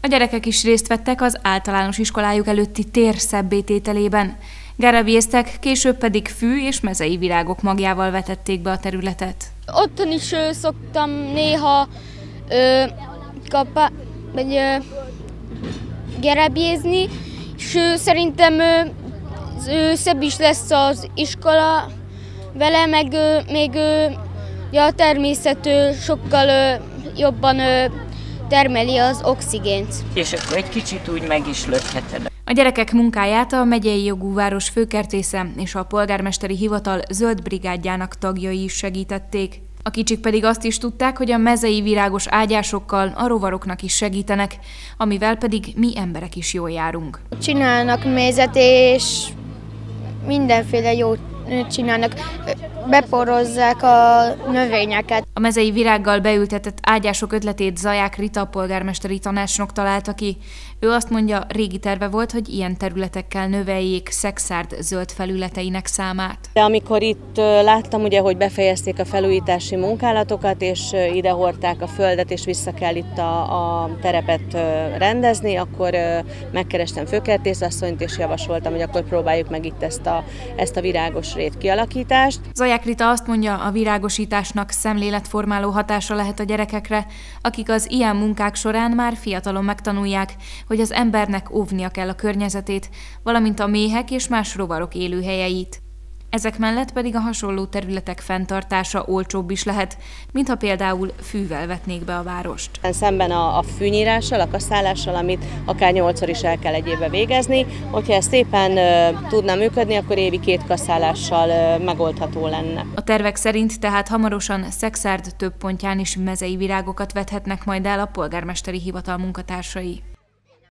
A gyerekek is részt vettek az általános iskolájuk előtti tér szebbétételében. Garabiéztek, később pedig fű és mezei virágok magjával vetették be a területet. Otthon is ö, szoktam néha ö, kapa, vagy ö, gerebjézni, és ö, szerintem ö, ö, szebb is lesz az iskola vele, meg ö, még ö, ja, a természet ö, sokkal ö, jobban ö, termeli az oxigént. És akkor egy kicsit úgy meg is lökheted. A gyerekek munkáját a megyei jogú város főkertésze és a polgármesteri hivatal zöld brigádjának tagjai is segítették. A kicsik pedig azt is tudták, hogy a mezei virágos ágyásokkal a rovaroknak is segítenek, amivel pedig mi emberek is jól járunk. Csinálnak mézet, és mindenféle jót csinálnak. Beporozzák a növényeket. A mezei virággal beültetett ágyások ötletét Zaják Rita polgármesteri tanácsnok találta ki. Ő azt mondja, régi terve volt, hogy ilyen területekkel növeljék Szexárd zöld felületeinek számát. De amikor itt láttam, ugye, hogy befejezték a felújítási munkálatokat, és idehordták a földet, és vissza kell itt a, a terepet rendezni, akkor megkerestem főkertészasszonyt, és javasoltam, hogy akkor próbáljuk meg itt ezt a, ezt a virágos rét kialakítást. Zaják Rita azt mondja, a virágosításnak szemléletformáló hatása lehet a gyerekekre, akik az ilyen munkák során már fiatalon megtanulják, hogy az embernek óvnia kell a környezetét, valamint a méhek és más rovarok élőhelyeit. Ezek mellett pedig a hasonló területek fenntartása olcsóbb is lehet, mintha például fűvel vetnék be a várost. Szemben a, a fűnyírással, a kaszálással, amit akár nyolcszor is el kell egy évbe végezni, hogyha ez szépen ö, tudna működni, akkor évi két kaszálással ö, megoldható lenne. A tervek szerint tehát hamarosan Szexárd több pontján is mezei virágokat vethetnek majd el a polgármesteri hivatal munkatársai.